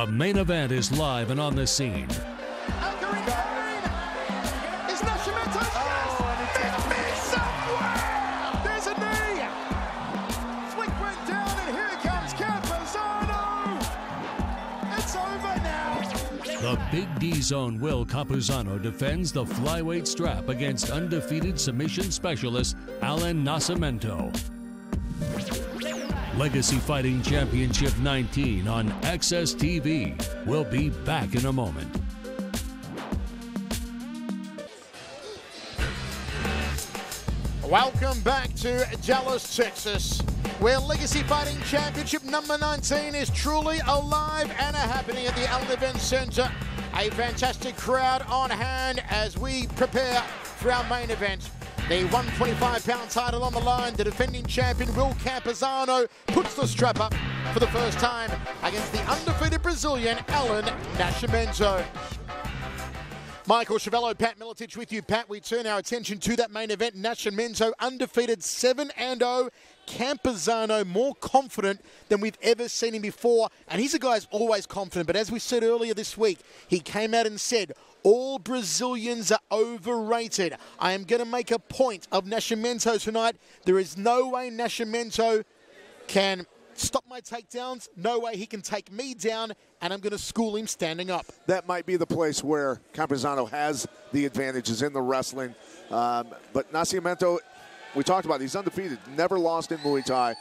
The main event is live and on the scene. There's a knee. Flick went down, and here comes Campuzano. It's over now. The Big D Zone Will Campuzano defends the flyweight strap against undefeated submission specialist Allan Nascimento. Legacy Fighting Championship 19 on AXS TV. We'll be back in a moment. Welcome back to Dallas, Texas, where Legacy Fighting Championship number 19 is truly alive and a happening at the Allen Event Center. A fantastic crowd on hand as we prepare for our main event. The 125 pound title on the line. The defending champion Will Campuzano puts the strap up for the first time against the undefeated Brazilian Allan Nascimento. Michael Schiavello, Pat Miletich with you. Pat, we turn our attention to that main event. Nascimento undefeated 7 and 0. Campuzano more confident than we've ever seen him before. And he's a guy who's always confident. But as we said earlier this week, he came out and said, all Brazilians are overrated. I am going to make a point of Nascimento tonight. There is no way Nascimento can stop my takedowns. No way he can take me down, and I'm going to school him standing up. that might be the place where Campuzano has the advantages in the wrestling. Um, but Nascimento, we talked about, he's undefeated, never lost in Muay Thai,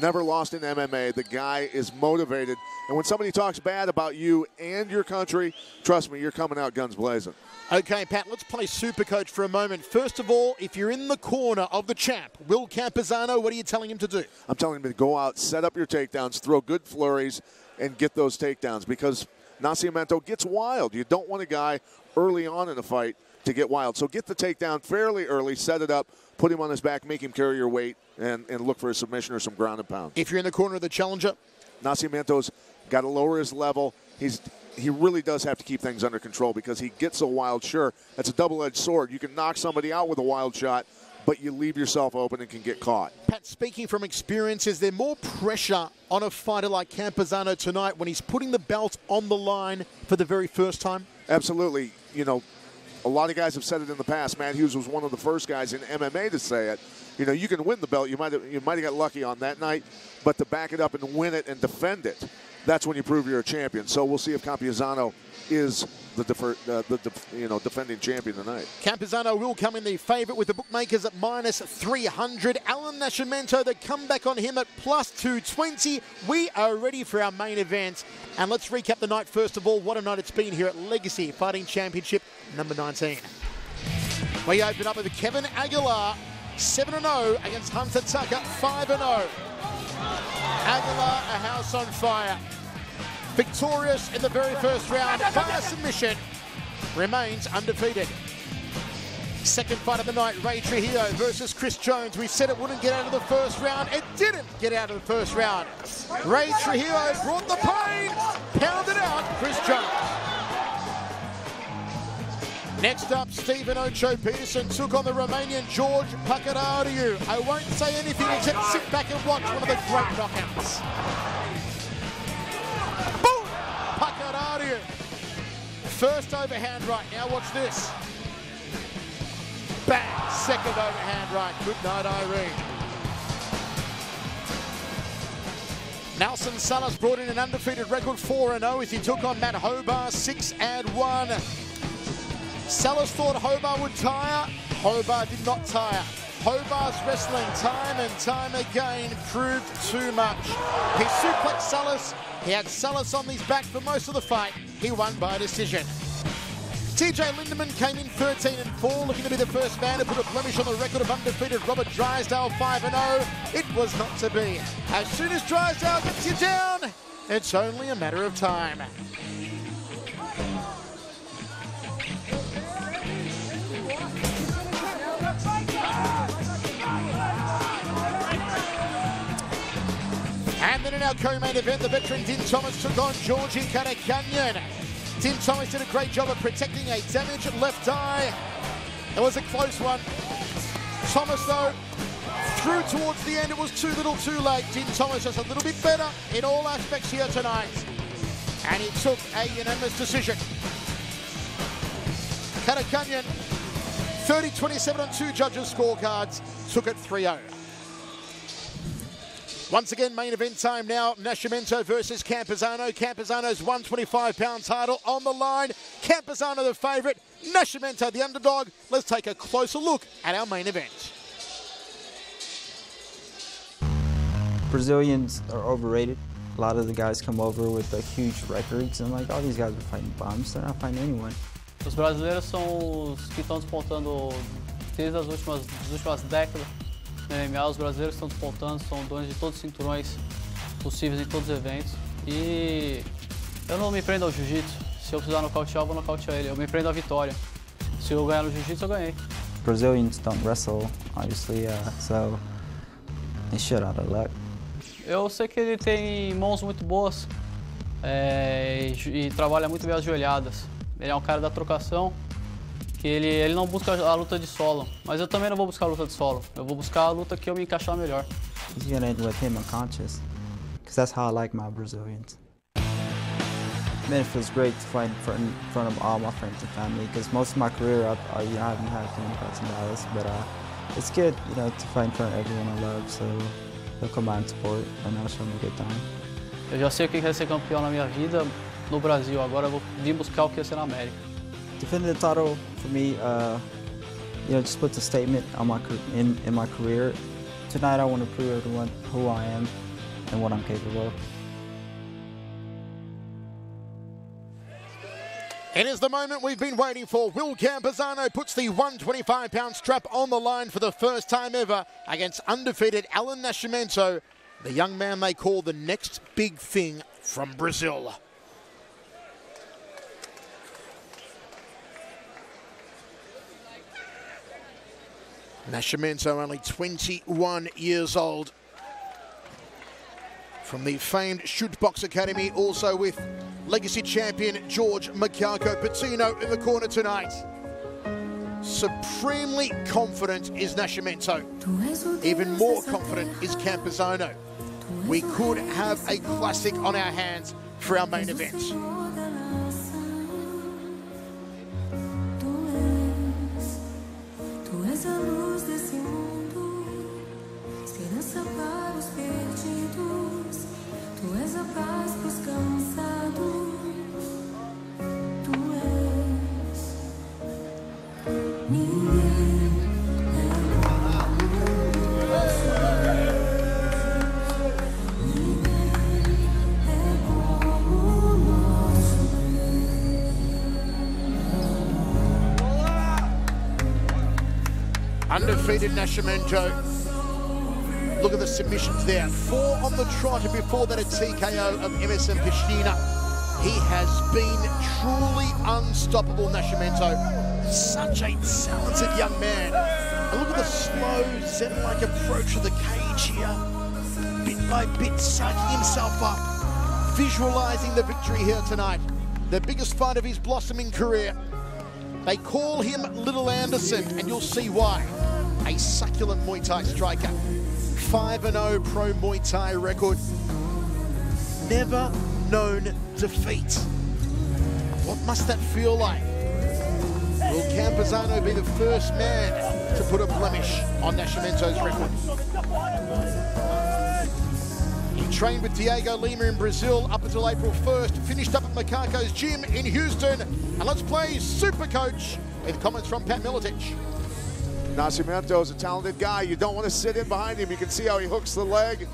never lost in MMA. The guy is motivated. And when somebody talks bad about you and your country, trust me, you're coming out guns blazing. Okay, Pat, let's play Super Coach for a moment. First of all, if you're in the corner of the champ, Will Campuzano, what are you telling him to do? I'm telling him to go out, set up your takedowns, throw good flurries, and get those takedowns because Nascimento gets wild. You don't want a guy early on in a fight to get wild. So get the takedown fairly early, set it up, put him on his back, make him carry your weight, and, and look for a submission or some ground and pound. If you're in the corner of the challenger, Nascimento's got to lower his level. He's he really does have to keep things under control because he gets so wild. Sure, that's a double-edged sword. You can knock somebody out with a wild shot, but you leave yourself open and can get caught. Pat, speaking from experience, is there more pressure on a fighter like Campuzano tonight when he's putting the belt on the line for the very first time? Absolutely. You know, a lot of guys have said it in the past. Matt Hughes was one of the first guys in MMA to say it. You know, you can win the belt. You might have, you might have got lucky on that night, but to back it up and win it and defend it, that's when you prove you're a champion. So we'll see if Campuzano is the, defer, uh, the def, you know defending champion tonight. Campuzano will come in the favourite with the bookmakers at minus 300. Allan Nascimento, the comeback on him at plus 220. We are ready for our main event. And let's recap the night first of all. What a night it's been here at Legacy Fighting Championship number 19. We open up with Kevin Aguilar, 7 0 against Hunter Tucker, 5 0. Aguilar, a house on fire. Victorious in the very first round via submission, remains undefeated. Second fight of the night, Ray Trujillo versus Chris Jones. We said it wouldn't get out of the first round. It didn't get out of the first round. Ray Trujillo brought the pain, pounded out Chris Jones. Next up, Stephen Ocho Peterson took on the Romanian George Pacararu. I won't say anything except sit back and watch one of the great knockouts. Boom! Pacararu. First overhand right. Now watch this. Bang! Second overhand right. Good night, Irene. Nelson Salas brought in an undefeated record 4-0 as he took on Matt Hobar 6 and 1. Salas thought Hobar would tire. Hobar did not tire. Hobar's wrestling time and time again proved too much. He suplexed Salas. He had Salas on his back for most of the fight. He won by decision. TJ Lindemann came in 13 and 4, looking to be the first man to put a blemish on the record of undefeated Robert Drysdale 5 and 0. It was not to be. As soon as Drysdale gets you down, it's only a matter of time. And then in our co-main event, the veteran Din Thomas took on Georgie Karakhanyan. Din Thomas did a great job of protecting a damaged left eye. It was a close one. Thomas, though, through towards the end. It was too little too late. Din Thomas just a little bit better in all aspects here tonight. And he took a unanimous decision. Karakhanyan, 30-27 on two judges' scorecards, took it 3-0. Once again, main event time now. Nascimento versus Campuzano. Campuzano's 125-pound title on the line. Campuzano the favourite. Nascimento the underdog. Let's take a closer look at our main event. Brazilians are overrated. A lot of the guys come over with like huge records and like all these guys are fighting bombs. They're not fighting anyone. Os brasileiros são os que estão despontando desde as últimas, as últimas décadas no MMA. Os brasileiros estão despontando, são donos de todos os cinturões possíveis em todos os eventos. E eu não me prendo ao jiu-jitsu. Se eu precisar nocautear, eu vou nocautear ele. Eu me prendo à vitória. Se eu ganhar no jiu-jitsu, eu ganhei. Brazilians don't wrestle, obviously, uh, so they shit out of luck. Eu sei que ele tem mãos muito boas é, e, e, trabalha muito bem as joelhadas. Ele é um cara da trocação que ele, ele não busca a luta de solo, mas eu também não vou buscar a luta de solo. Eu vou buscar a luta que eu me encaixar melhor. He's gonna end with him unconscious, because that's how I like my Brazilians. Man, it feels great to fight in front, in front of all my friends and family, because most of my career, I, I, you know, I haven't had too many fights in Dallas, but uh, it's good, you know, to fight in front of everyone I love, so they'll come out and support, and I'll show them a good time. Eu já sei o que é ser campeão na minha vida no Brasil, agora eu vou vir buscar o que é ser na América. Defending the title for me, uh, you know, just puts a statement on my in in my career. Tonight, I want to prove everyone who I am and what I'm capable of. It is the moment we've been waiting for. Will Campuzano puts the 125-pound strap on the line for the first time ever against undefeated Allan Nascimento, the young man they call the next big thing from Brazil. Nascimento only 21 years old. From the famed Chute Boxe Academy, also with legacy champion George Macaco Patino in the corner tonight. Supremely confident is Nascimento. Even more confident is Campuzano. We could have a classic on our hands for our main event. Undefeated Nascimento. Look at the submissions there. Four on the trot and before that a TKO of Emerson Piscina. He has been truly unstoppable, Nascimento. Such a talented young man. And look at the slow Zen-like approach of the cage here. Bit by bit, psyching himself up. Visualizing the victory here tonight. The biggest fight of his blossoming career. They call him Little Anderson, and you'll see why. A succulent Muay Thai striker. 5-0 pro Muay Thai record. Never known defeat. What must that feel like? Will Campuzano be the first man to put a blemish on Nascimento's record? He trained with Diego Lima in Brazil up until April 1st, finished up at Macaco's gym in Houston. And let's play Super Coach with comments from Pat Miletich. Nascimento is a talented guy. You don't want to sit in behind him. You can see how he hooks the leg,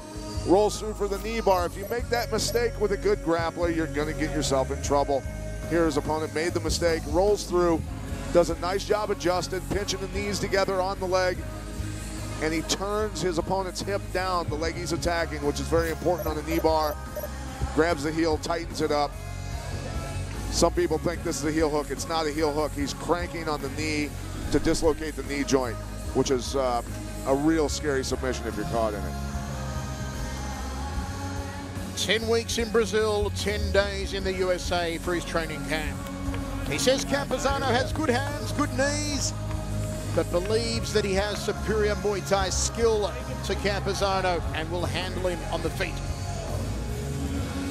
rolls through for the knee bar. If you make that mistake with a good grappler, you're going to get yourself in trouble. Here, his opponent made the mistake, rolls through, does a nice job adjusting, pinching the knees together on the leg, and he turns his opponent's hip down, the leg he's attacking, which is very important on the knee bar. Grabs the heel, tightens it up. Some people think this is a heel hook. It's not a heel hook. He's cranking on the knee to dislocate the knee joint, which is uh, a real scary submission if you're caught in it. 10 weeks in Brazil, 10 days in the USA for his training camp. He says Campuzano has good hands, good knees, but believes that he has superior Muay Thai skill to Campuzano and will handle him on the feet.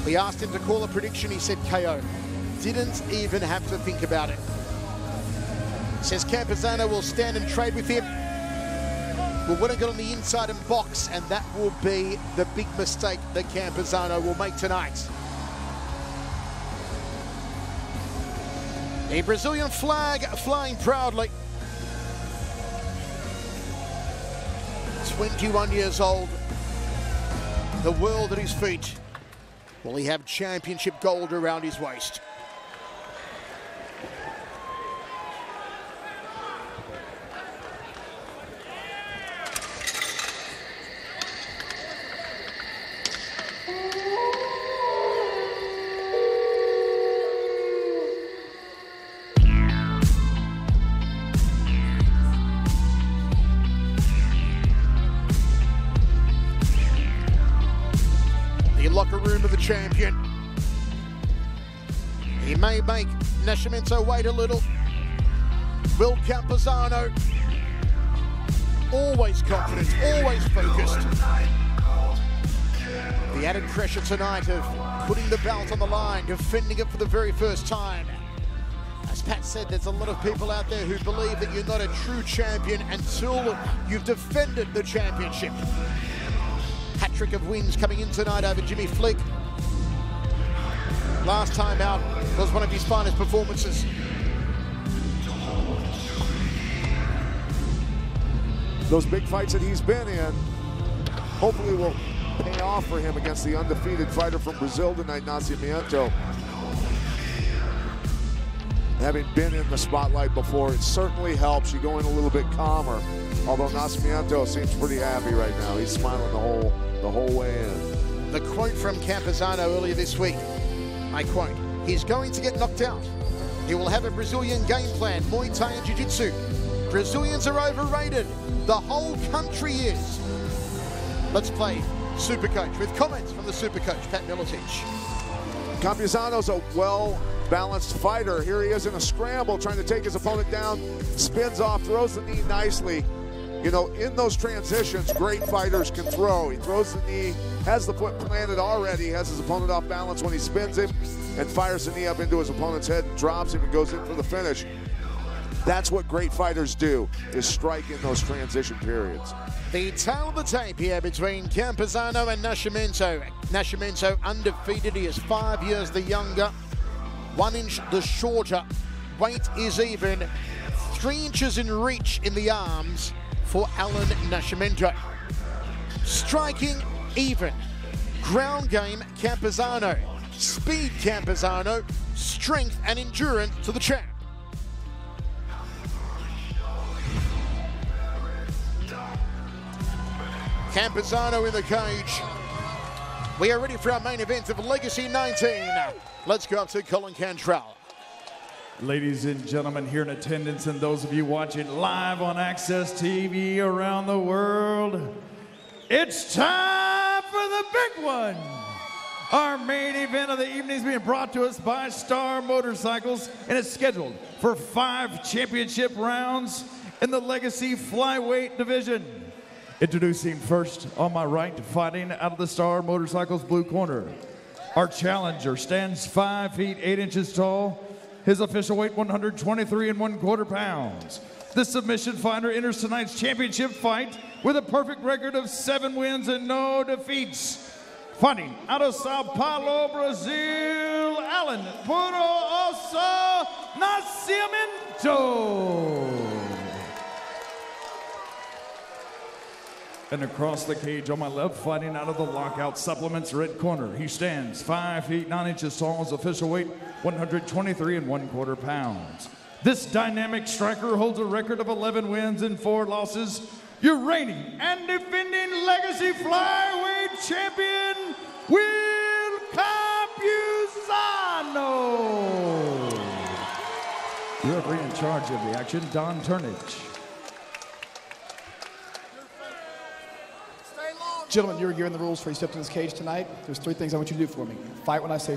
We asked him to call a prediction. He said KO. Didn't even have to think about it. Says Campuzano will stand and trade with him. Will want to get on the inside and box, and that will be the big mistake that Campuzano will make tonight. A Brazilian flag flying proudly. 21 years old. The world at his feet. Will he have championship gold around his waist? Nascimento wait a little. Will Campuzano, always confident, always focused. The added pressure tonight of putting the belt on the line, defending it for the very first time. As Pat said, there's a lot of people out there who believe that you're not a true champion until you've defended the championship. Hat trick of wins coming in tonight over Jimmy Flick. Last time out was one of his finest performances. Those big fights that he's been in, hopefully will pay off for him against the undefeated fighter from Brazil tonight, Nascimento. Having been in the spotlight before, it certainly helps you go in a little bit calmer. Although Nascimento seems pretty happy right now. He's smiling the whole the whole way in. The quote from Campuzano earlier this week, I quote, he's going to get knocked out. He will have a Brazilian game plan, Muay Thai and Jiu-Jitsu. Brazilians are overrated. The whole country is. Let's play Super Coach with comments from the Super Coach, Pat Miletich. Campuzano's a well-balanced fighter. Here he is in a scramble trying to take his opponent down, spins off, throws the knee nicely. You know, in those transitions, great fighters can throw. He throws the knee, has the foot planted already, has his opponent off balance when he spins him, and fires the knee up into his opponent's head, drops him, and goes in for the finish. That's what great fighters do, is strike in those transition periods. The tail of the tape here between Campuzano and Nascimento. Nascimento undefeated. He is five years the younger, one inch the shorter. Weight is even, three inches in reach in the arms for Allan Nascimento. Striking even. Ground game Campuzano. Speed Campuzano. Strength and endurance to the champ. Campuzano in the cage. We are ready for our main event of Legacy 19. Let's go up to Colin Cantrell. Ladies and gentlemen here in attendance and those of you watching live on AXS TV around the world, it's time for the big one. Our main event of the evening is being brought to us by Star Motorcycles and it's scheduled for five championship rounds in the Legacy Flyweight division. Introducing first on my right, fighting out of the Star Motorcycles blue corner. Our challenger stands five feet eight inches tall. His official weight 123 and one quarter pounds. The submission fighter enters tonight's championship fight with a perfect record of seven wins and no defeats. Fighting out of Sao Paulo, Brazil, Allan Puro Osso Nascimento. And across the cage on my left, fighting out of the lockout supplements red corner. He stands five feet nine inches tall. His official weight 123 and one quarter pounds. This dynamic striker holds a record of 11 wins and four losses. Your reigning and defending legacy flyweight champion, Will Campuzano. Your referee in charge of the action, Don Turnage. Gentlemen, you're given the rules for you stepped in this cage tonight. There's three things I want you to do for me. Fight when I say